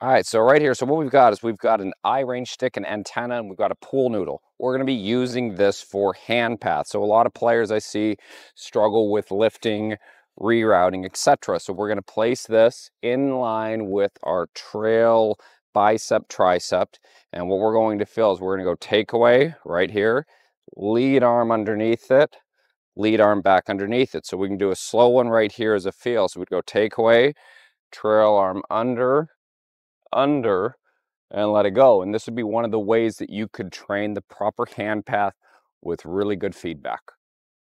All right, so right here, so what we've got is we've got an IRange stick, an antenna, and we've got a pool noodle. We're gonna be using this for hand path. So a lot of players I see struggle with lifting, rerouting, etc. So we're gonna place this in line with our trail bicep, tricep. And what we're going to feel is we're gonna go takeaway right here, lead arm underneath it, lead arm back underneath it. So we can do a slow one right here as a feel. So we'd go takeaway, trail arm under, under and let it go. And this would be one of the ways that you could train the proper hand path with really good feedback.